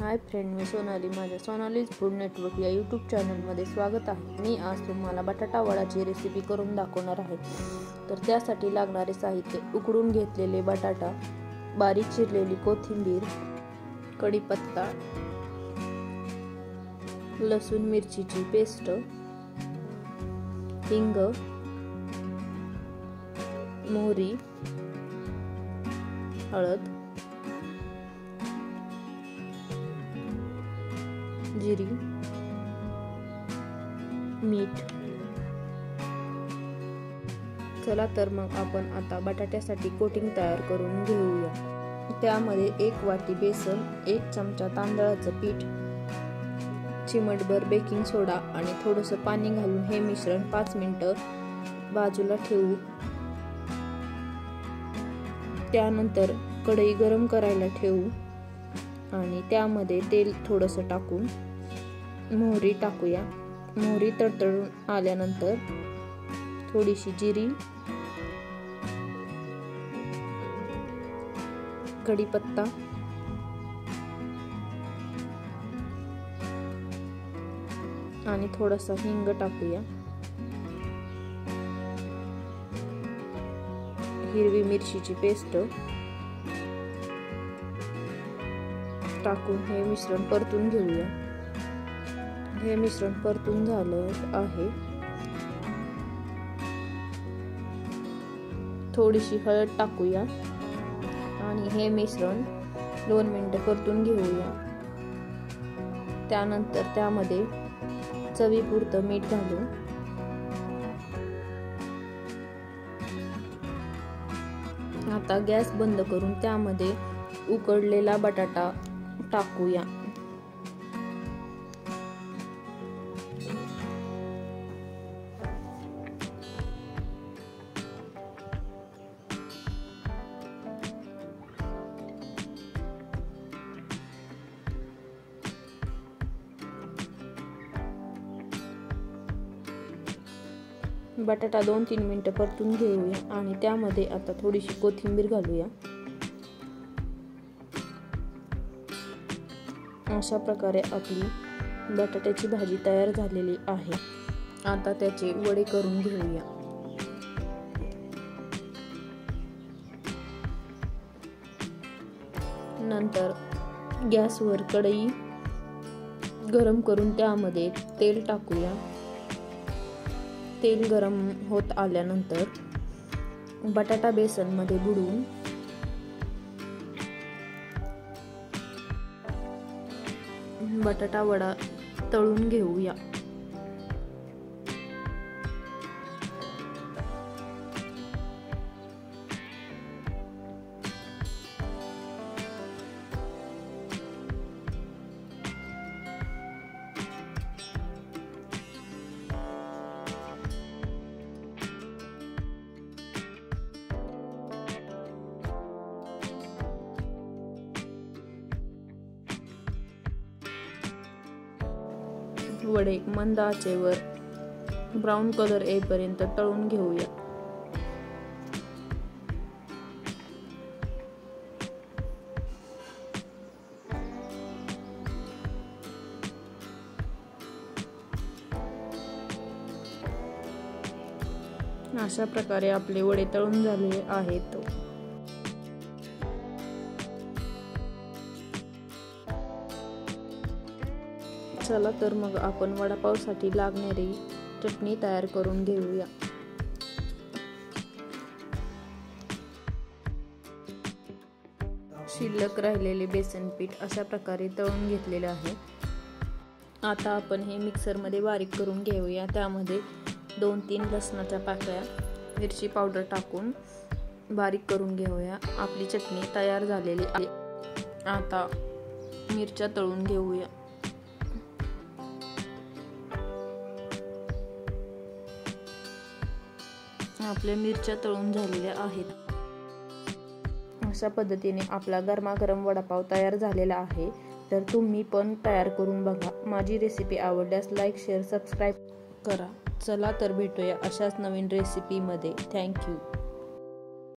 Hi friend मी सोनाली माझ्या Sonali's food network या यूट्यूब चॅनलमध्ये स्वागत आहे. मी आज तुम्हाला बटाटा वडाची रेसिपी करून दाखवणार आहे. तर त्यासाठी लागणारे साहित्य उकडून घेतलेले बटाटा बारीक चिरलेली कोथिंबीर कढीपत्ता लसूण मिरचीची पेस्ट हिंग मोहरी हळद जिरी मीठ. चला तर मग आपण आता बटाट्यासाठी कोटिंग तयार करून घेऊया. त्यामध्ये एक वाटी बेसन एक चमचा तांदळाचं पीठ चिमटभर बेकिंग सोडा आणि थोडंसं पाणी घालून हे मिश्रण पाच मिनटं बाजूला ठेवू. त्यानंतर कढई गरम करायला ठेवू आणि त्यामध्ये तेल थोडंसं टाकून मोहरी टाकूया. मोहरी तडतडून आल्यानंतर थोडीशी जिरी कढीपत्ता आणि थोडासा हिंग टाकूया. हिरवी मिरचीची पेस्ट टाकून हे मिश्रण परतून घेऊया. हे मिश्रण परतून झालं आहे. थोडीशी हळद टाकूया. आणि हे मिश्रण दोन मिनटं परतून घेऊया. त्यानंतर त्यामध्ये चवीपुरतं मीठ घालू आता गॅस बंद करून त्यामध्ये उकडलेला बटाटा टाकूया. बटाटा दोन तीन मिनटं परतून घेऊया आणि त्यामध्ये आता थोडीशी कोथिंबीर घालूया. अशा प्रकारे आपली बटाट्याची भाजी तयार झालेली आहे. आता त्याचे वडे करून घेऊया. नंतर गॅसवर कढई गरम करून त्यामध्ये तेल टाकूया. तेल गरम होत आल्यानंतर बटाटा बेसनमध्ये बुडवून बटाटा वडा तळून घेऊया. वडे मंद आचेवर ब्राऊन कलर येईपर्यंत तळून घेऊया. अशा प्रकारे आपले वडे तळून झाले आहेत. चला तर मग आपण वडापावसाठी लागणारी चटणी तयार करून घेऊया. शिल्लक राहिलेले बेसन पीठ अशा प्रकारे तळून घेतलेले आहे. आता आपण हे मिक्सरमध्ये बारीक करून घेऊया. त्यामध्ये दोन तीन लसणाच्या पाकळ्या मिरची पावडर टाकून बारीक करून घेऊया. आपली चटणी तयार झालेली आहे. आता मिरच्या तळून घेऊया. आपल्या मिरच्या तळून झालेल्या आहेत. अशा पद्धतीने आपला गरमागरम वडापाव तयार झालेला आहे. तर तुम्ही पण तयार करून बघा. माझी रेसिपी आवडल्यास लाईक शेअर सबस्क्राईब करा. चला तर भेटूया अशाच नवीन रेसिपीमध्ये थँक्यू